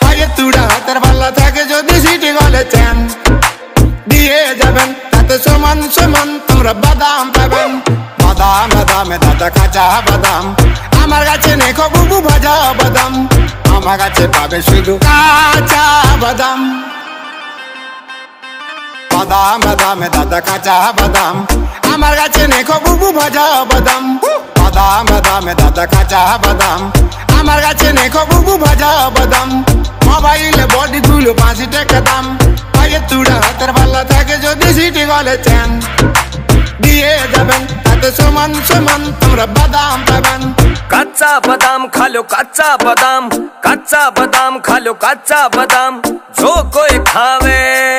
পায়ের তুড়া হাতের আমার কাছে নেই বুবু ভাজা বাদাম। আমার কাছে পাবে শুধু কাঁচা বাদাম। বাদাম, বাদামে দাদা কাঁচা বাদাম। আমার কাছে নেই বুবু ভাজা বাদাম। বাদাম, বাদামে দাদা কাঁচা বাদাম। আমার কাছে নেই বুবু বাদাম মোবাইলে বডি গুলো পাঁচি টাকা দাম পায়ের তুড়া হাতের পাল্লা থাকে যদি সিটি গলে চ্যান দিয়ে যাবেন তাতে সমান সমান তোমরা বাদাম পাবেন কাঁচা বাদাম খালো কাঁচা বাদাম কাঁচা বাদাম খালো কাঁচা বাদাম जो कोई खावे